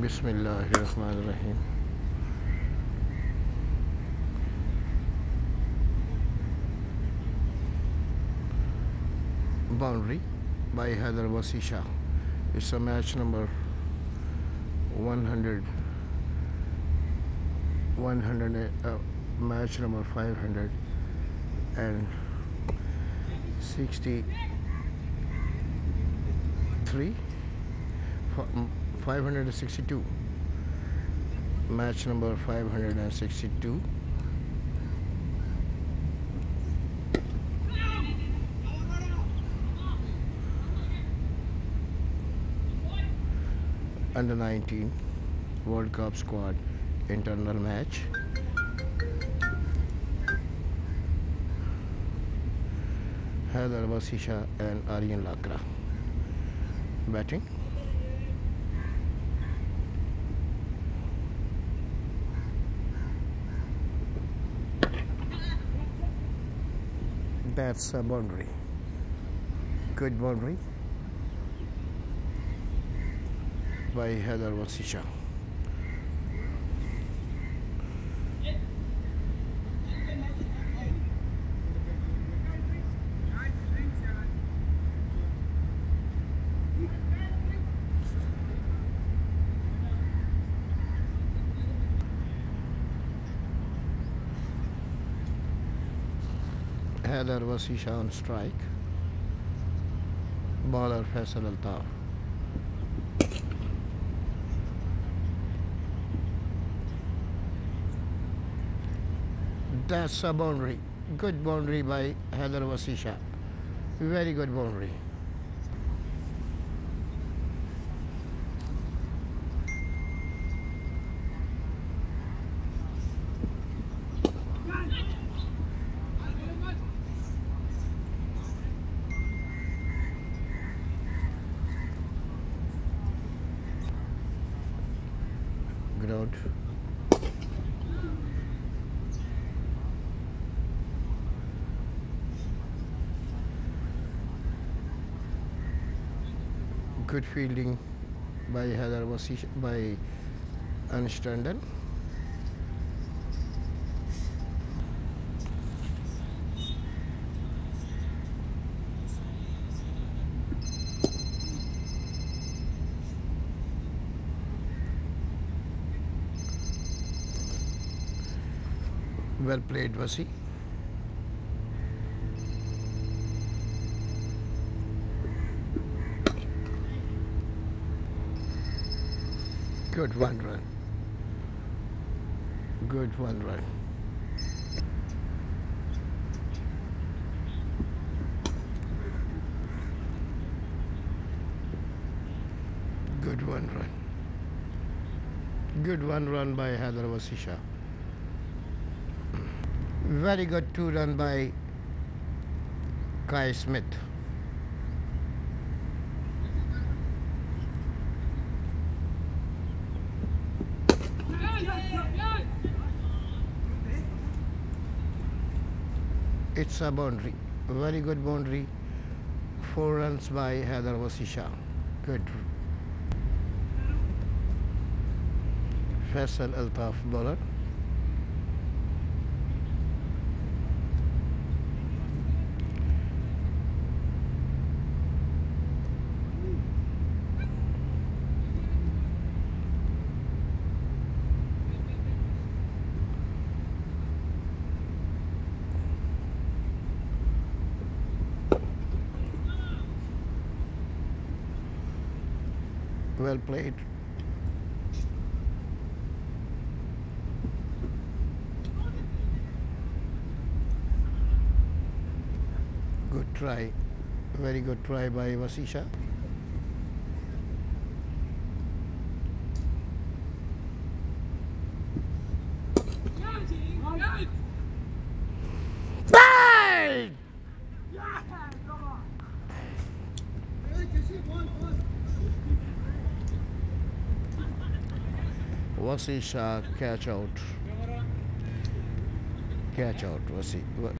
Bismillahirrahmanirrahim. Boundary by Haider Wasi Shah. It's a match number 100, 100 uh, match number 500 and 63 fi- mm, 562 match number 562 under 19 world cup squad internal match. Haider Wasi Shah and Aryan Lakra batting That's a boundary. Good boundary by Haider Wasi Shah. Haider Wasi Shah on strike. Bowler Faisal Altaf. That's a boundary. Good boundary by Haider Wasi Shah. Very good boundary. Ground. Good fielding by Haider Wasi Shah by Anstandon. Well played, Wasi. Good one run. Good one run. Good one run. Good one run by Haider Wasi Shah. Very good two run by Kai Smith. It's a boundary. Very good boundary. Four runs by Haider Wasi Shah. Good. Faisal Altaf bowler. Well played. Good try. Very good try by Wasi Shah. Wasi Shah uh, catch out. Catch out, Wasi.